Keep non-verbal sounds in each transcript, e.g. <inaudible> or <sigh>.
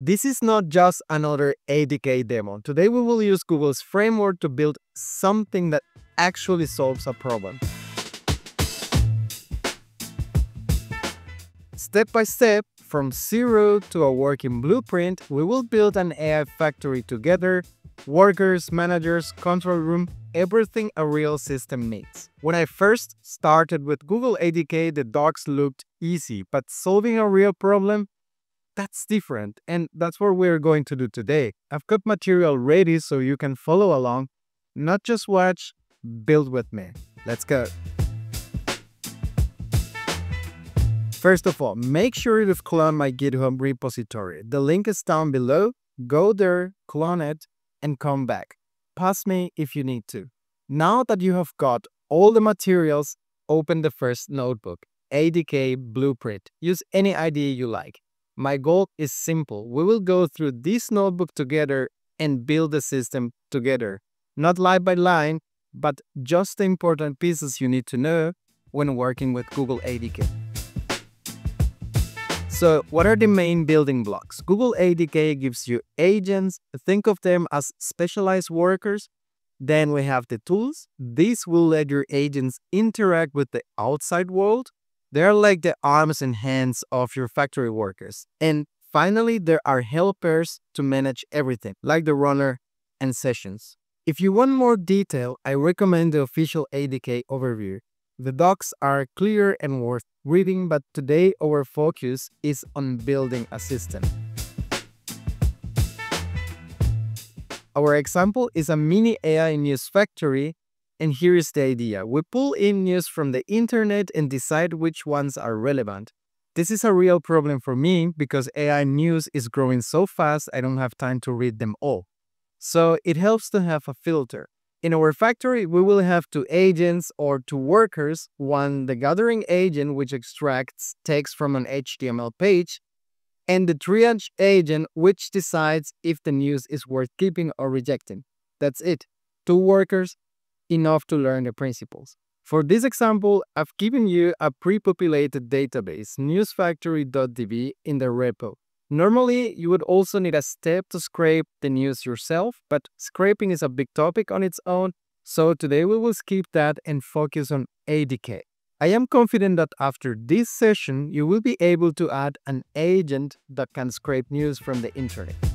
This is not just another ADK demo. Today we will use Google's framework to build something that actually solves a problem. Step by step, from zero to a working blueprint, we will build an AI factory together, workers, managers, control room, everything a real system needs. When I first started with Google ADK, the docs looked easy, but solving a real problem, that's different. And that's what we're going to do today. I've got material ready so you can follow along, not just watch, build with me. Let's go. First of all, make sure you've cloned my GitHub repository. The link is down below. Go there, clone it, and come back. Pass me if you need to. Now that you have got all the materials, open the first notebook, ADK Blueprint. Use any IDE you like. My goal is simple. We will go through this notebook together and build the system together. Not line by line, but just the important pieces you need to know when working with Google ADK. So what are the main building blocks? Google ADK gives you agents. Think of them as specialized workers. Then we have the tools. These will let your agents interact with the outside world. They're like the arms and hands of your factory workers. And finally, there are helpers to manage everything, like the runner and sessions. If you want more detail, I recommend the official ADK overview. The docs are clear and worth reading, but today our focus is on building a system. Our example is a mini AI news factory, and here is the idea. We pull in news from the internet and decide which ones are relevant. This is a real problem for me because AI news is growing so fast I don't have time to read them all. So it helps to have a filter. In our factory, we will have two agents or two workers, one the gathering agent which extracts text from an HTML page, and the triage agent which decides if the news is worth keeping or rejecting. That's it. Two workers, enough to learn the principles. For this example, I've given you a pre-populated database, newsfactory.db, in the repo. Normally, you would also need a step to scrape the news yourself, but scraping is a big topic on its own, so today we will skip that and focus on ADK. I am confident that after this session, you will be able to add an agent that can scrape news from the internet.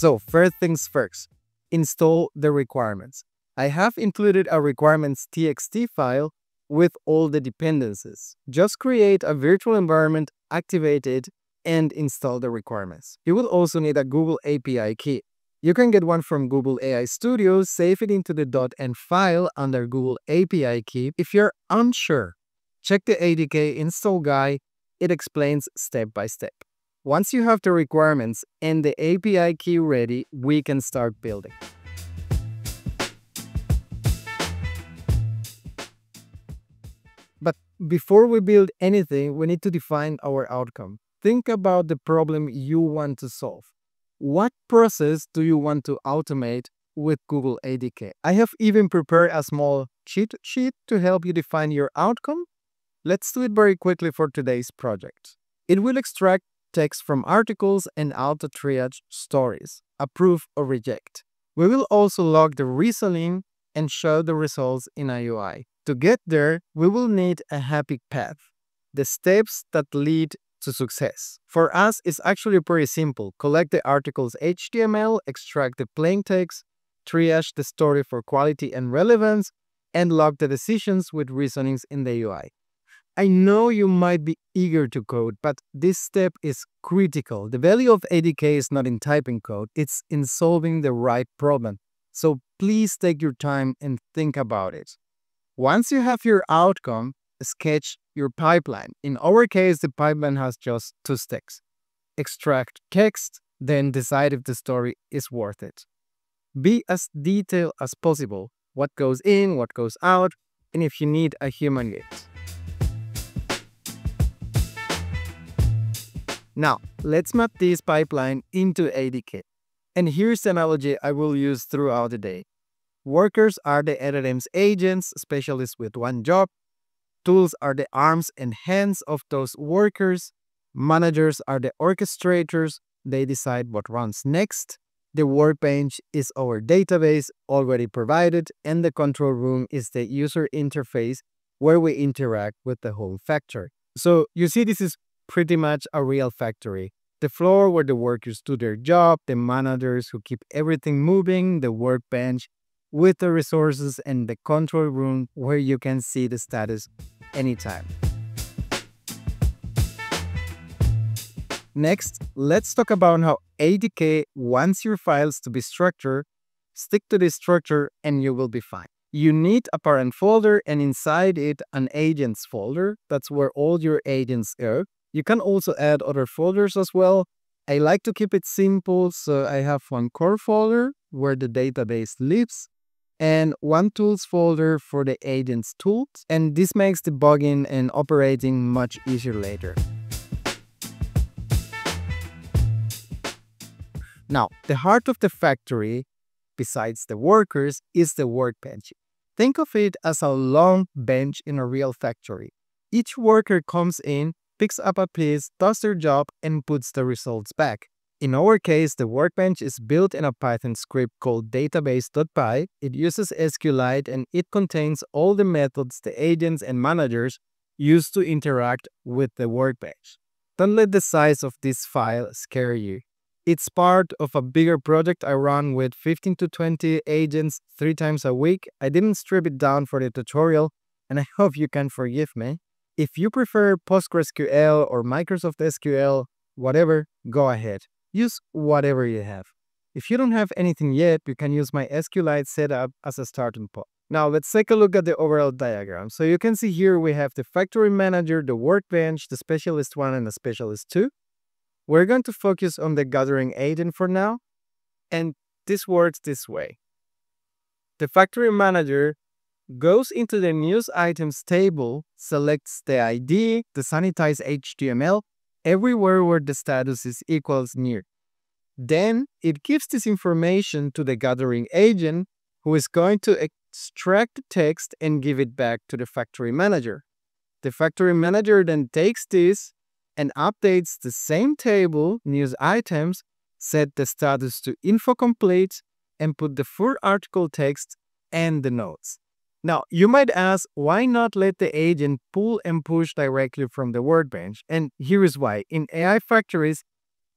So first things first, install the requirements. I have included a requirements txt file with all the dependencies. Just create a virtual environment, activate it, and install the requirements. You will also need a Google API key. You can get one from Google AI Studio, save it into the .env file under Google API key. If you're unsure, check the ADK install guide. It explains step by step. Once you have the requirements and the API key ready, we can start building. But before we build anything, we need to define our outcome. Think about the problem you want to solve. What process do you want to automate with Google ADK? I have even prepared a small cheat sheet to help you define your outcome. Let's do it very quickly for today's project. It will extract text from articles and auto-triage stories, approve or reject. We will also log the reasoning and show the results in a UI. To get there, we will need a happy path, the steps that lead to success. For us, it's actually pretty simple. Collect the article's HTML, extract the plain text, triage the story for quality and relevance, and log the decisions with reasonings in the UI. I know you might be eager to code, but this step is critical. The value of ADK is not in typing code, it's in solving the right problem. So please take your time and think about it. Once you have your outcome, sketch your pipeline. In our case, the pipeline has just two steps. Extract text, then decide if the story is worth it. Be as detailed as possible. What goes in, what goes out, and if you need a human guide. Now, let's map this pipeline into ADK. And here's the analogy I will use throughout the day. Workers are the LLM's agents, specialists with one job. Tools are the arms and hands of those workers. Managers are the orchestrators. They decide what runs next. The workbench is our database already provided, and the control room is the user interface where we interact with the whole factory. So you see, this is pretty much a real factory. The floor where the workers do their job, the managers who keep everything moving, the workbench with the resources, and the control room where you can see the status anytime. Next, let's talk about how ADK wants your files to be structured. Stick to this structure and you will be fine. You need a parent folder and inside it an agents folder. That's where all your agents are. You can also add other folders as well. I like to keep it simple, so I have one core folder where the database lives and one tools folder for the agents tools. And this makes debugging and operating much easier later. Now, the heart of the factory, besides the workers, is the workbench. Think of it as a long bench in a real factory. Each worker comes in, picks up a piece, does their job, and puts the results back. In our case, the workbench is built in a Python script called database.py. It uses SQLite and it contains all the methods the agents and managers use to interact with the workbench. Don't let the size of this file scare you. It's part of a bigger project I run with 15 to 20 agents three times a week. I didn't strip it down for the tutorial, and I hope you can forgive me. If you prefer PostgreSQL or Microsoft SQL, whatever, go ahead. Use whatever you have. If you don't have anything yet, you can use my SQLite setup as a starting point. Now let's take a look at the overall diagram. So you can see here we have the factory manager, the workbench, the specialist 1 and the specialist 2. We're going to focus on the gathering agent for now, and this works this way. The factory manager goes into the news items table, selects the ID, the sanitized HTML, everywhere where the status is equals near. Then it gives this information to the gathering agent who is going to extract the text and give it back to the factory manager. The factory manager then takes this and updates the same table news items, set the status to info complete, and put the full article text and the notes. Now, you might ask, why not let the agent pull and push directly from the workbench? And here is why. In AI factories,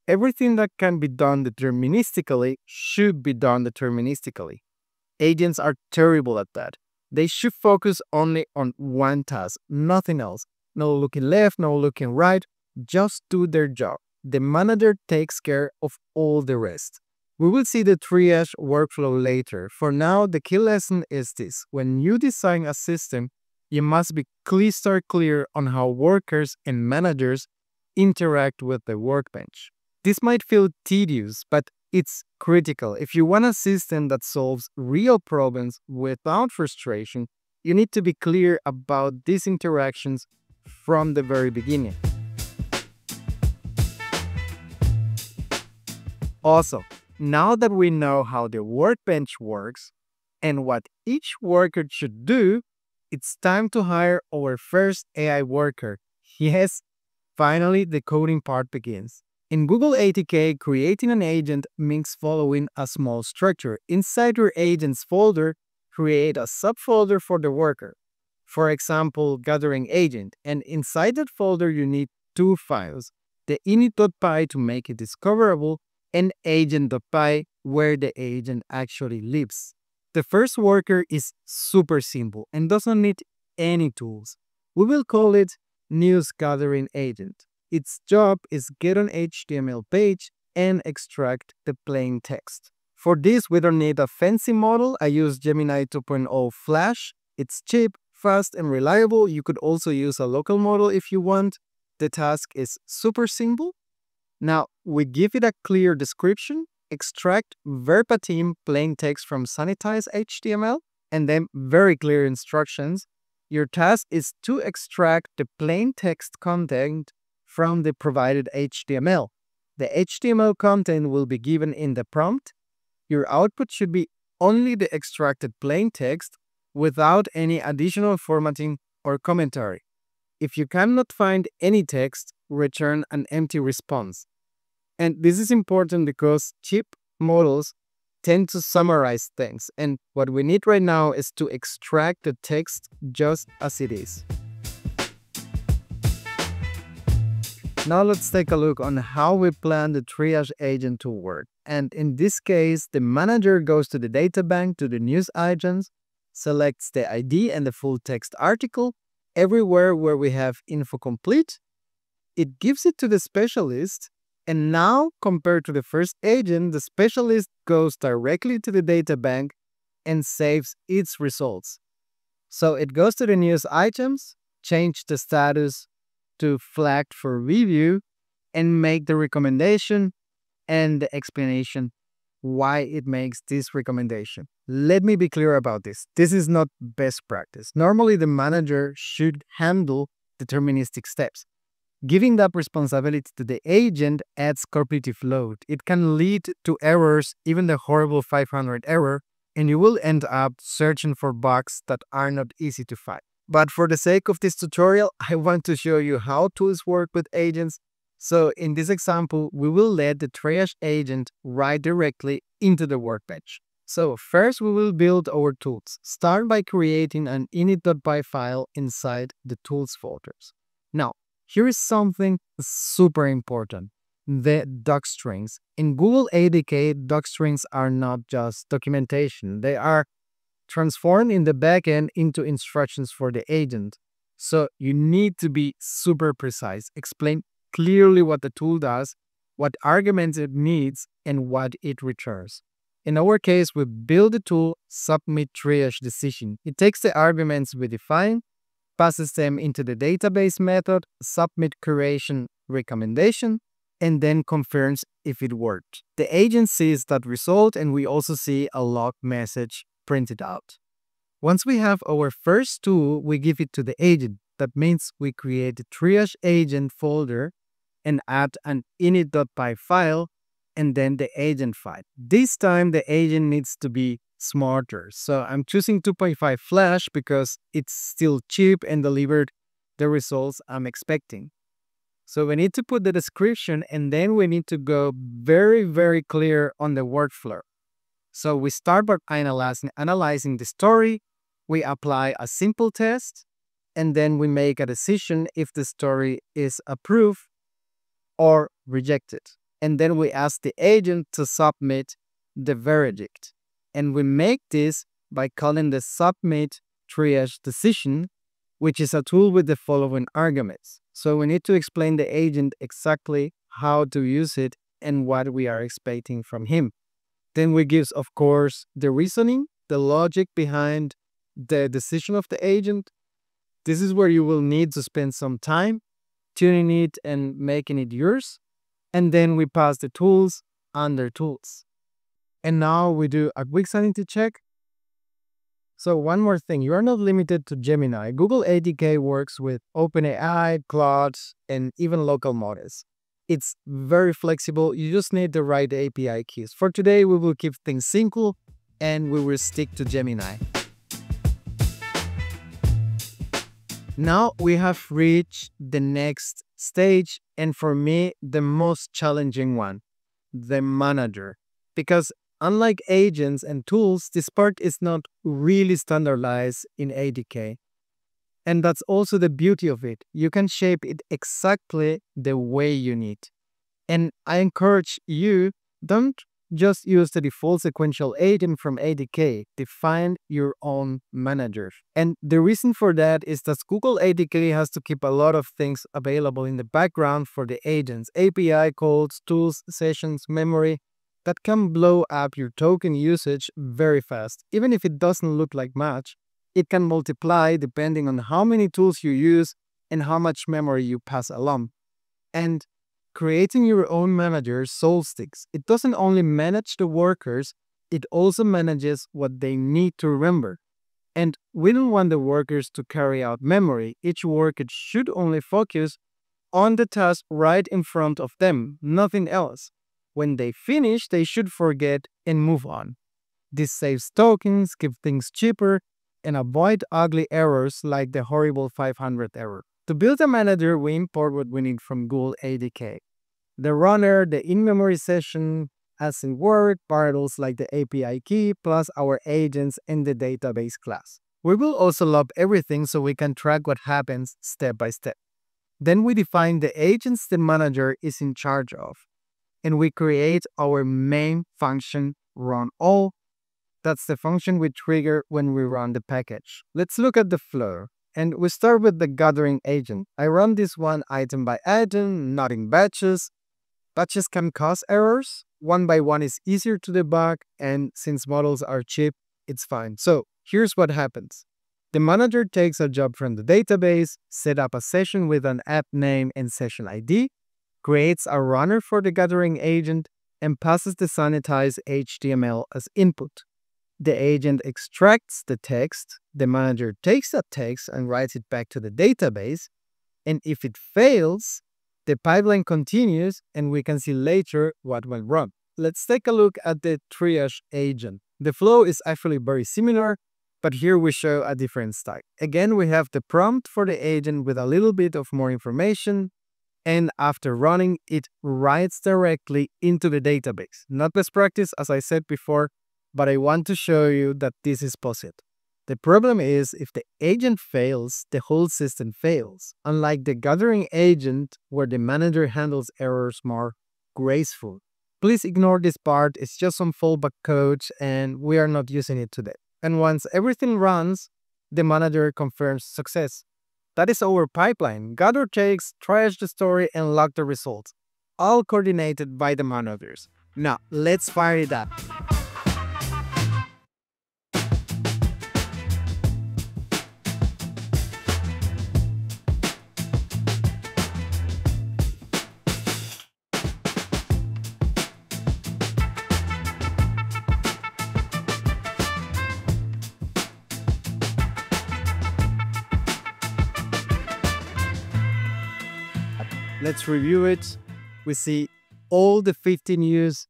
everything that can be done deterministically should be done deterministically. Agents are terrible at that. They should focus only on one task, nothing else. No looking left, no looking right, just do their job. The manager takes care of all the rest. We will see the triage workflow later. For now, the key lesson is this. When you design a system, you must be crystal clear on how workers and managers interact with the workbench. This might feel tedious, but it's critical. If you want a system that solves real problems without frustration, you need to be clear about these interactions from the very beginning. Also, now that we know how the workbench works and what each worker should do, it's time to hire our first AI worker. Yes, finally the coding part begins. In Google ADK, creating an agent means following a small structure. Inside your agents folder, create a subfolder for the worker. For example, gathering agent. And inside that folder, you need two files, the init.py to make it discoverable and agent.py where the agent actually lives. The first worker is super simple and doesn't need any tools. We will call it news gathering agent. Its job is get an HTML page and extract the plain text. For this, we don't need a fancy model. I use Gemini 2.0 Flash. It's cheap, fast, and reliable. You could also use a local model if you want. The task is super simple now, we give it a clear description, extract verbatim plain text from sanitized HTML, and then very clear instructions. Your task is to extract the plain text content from the provided HTML. The HTML content will be given in the prompt. Your output should be only the extracted plain text without any additional formatting or commentary. If you cannot find any text, return an empty response. And this is important because cheap models tend to summarize things. And what we need right now is to extract the text just as it is. Now let's take a look on how we plan the triage agent to work. And in this case, the manager goes to the data bank to the news items, selects the ID and the full text article. Everywhere where we have info complete, it gives it to the specialist. And now, compared to the first agent, the specialist goes directly to the data bank and saves its results. So it goes to the news items, change the status to flagged for review and make the recommendation and the explanation why it makes this recommendation. Let me be clear about this. This is not best practice. Normally, the manager should handle deterministic steps. Giving that responsibility to the agent adds cognitive load. It can lead to errors, even the horrible 500 error, and you will end up searching for bugs that are not easy to find. But for the sake of this tutorial, <laughs> I want to show you how tools work with agents. So in this example, we will let the triage agent write directly into the workbench. So first we will build our tools. Start by creating an init.py file inside the tools folders. Now, here is something super important. The docstrings. In Google ADK, docstrings are not just documentation. They are transformed in the backend into instructions for the agent. So you need to be super precise. Explain clearly what the tool does, what arguments it needs, and what it returns. In our case, we build the tool submit triage decision. It takes the arguments we define, passes them into the database method, submit curation recommendation, and then confirms if it worked. The agent sees that result and we also see a log message printed out. Once we have our first tool, we give it to the agent. That means we create a triage agent folder and add an init.py file and then the agent file. This time the agent needs to be smarter. So I'm choosing 2.5 flash because it's still cheap and delivered the results I'm expecting. So we need to put the description and then we need to go very, very clear on the workflow. So we start by analyzing, analyzing the story, we apply a simple test, and then we make a decision if the story is approved or rejected. And then we ask the agent to submit the verdict. And we make this by calling the submit triage decision, which is a tool with the following arguments. So we need to explain the agent exactly how to use it and what we are expecting from him. Then we give, of course, the reasoning, the logic behind the decision of the agent. This is where you will need to spend some time tuning it and making it yours. And then we pass the tools under tools. And now we do a quick sanity check. So one more thing, you are not limited to Gemini. Google ADK works with OpenAI, Claude, and even local models. It's very flexible. You just need the right API keys. For today, we will keep things simple and we will stick to Gemini. Now we have reached the next stage and for me, the most challenging one, the manager. Because unlike agents and tools, this part is not really standardized in ADK. And that's also the beauty of it. You can shape it exactly the way you need. And I encourage you, don't just use the default sequential agent from ADK. Define your own manager. And the reason for that is that Google ADK has to keep a lot of things available in the background for the agents, API calls, tools, sessions, memory, that can blow up your token usage very fast. Even if it doesn't look like much, it can multiply depending on how many tools you use and how much memory you pass along. And creating your own manager Solsticks. It doesn't only manage the workers, it also manages what they need to remember. And we don't want the workers to carry out memory. Each worker should only focus on the task right in front of them, nothing else. When they finish, they should forget and move on. This saves tokens, keeps things cheaper, and avoid ugly errors like the horrible 500 error. To build a manager, we import what we need from Google ADK. The runner, the in-memory session, as in Word, variables like the API key, plus our agents and the database class. We will also log everything so we can track what happens step by step. Then we define the agents the manager is in charge of, and we create our main function run all. That's the function we trigger when we run the package. Let's look at the flow. And we start with the gathering agent. I run this one item by item, not in batches. Batches can cause errors. One by one is easier to debug, and since models are cheap, it's fine. So here's what happens. The manager takes a job from the database, set up a session with an app name and session ID, creates a runner for the gathering agent, and passes the sanitized HTML as input. The agent extracts the text, the manager takes that text and writes it back to the database, and if it fails, the pipeline continues and we can see later what went wrong. Let's take a look at the triage agent. The flow is actually very similar, but here we show a different style. Again, we have the prompt for the agent with a little bit of more information, and after running, it writes directly into the database. Not best practice, as I said before, but I want to show you that this is possible. The problem is if the agent fails, the whole system fails, unlike the gathering agent where the manager handles errors more graceful. Please ignore this part, it's just some fallback code and we are not using it today. And once everything runs, the manager confirms success. That is our pipeline. Gather takes, triage the story, and log the results, all coordinated by the managers. Now, let's fire it up. Review it. We see all the 15 news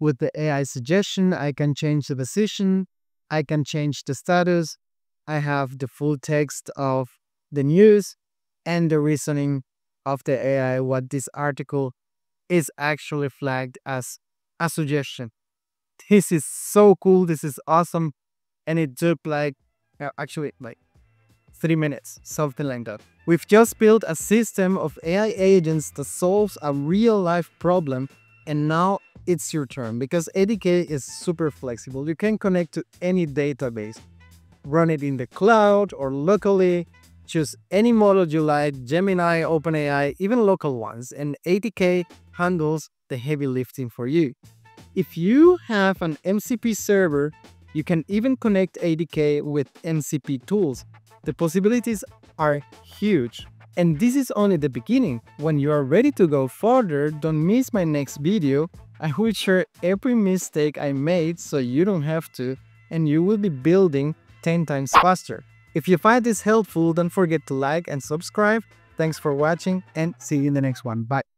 with the AI suggestion. I can change the position. I can change the status. I have the full text of the news and the reasoning of the AI what this article is actually flagged as a suggestion. This is so cool. This is awesome. And it took like, uh, actually, like three minutes, something like that. We've just built a system of AI agents that solves a real life problem and now it's your turn because ADK is super flexible. You can connect to any database, run it in the cloud or locally, choose any model you like, Gemini, OpenAI, even local ones, and ADK handles the heavy lifting for you. If you have an MCP server, you can even connect ADK with MCP tools the possibilities are huge. And this is only the beginning. When you are ready to go further, don't miss my next video. I will share every mistake I made so you don't have to, and you will be building 10 times faster. If you find this helpful, don't forget to like and subscribe. Thanks for watching and see you in the next one. Bye.